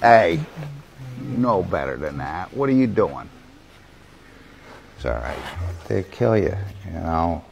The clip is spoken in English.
Hey, you know better than that. What are you doing? It's all right. They kill you, you know.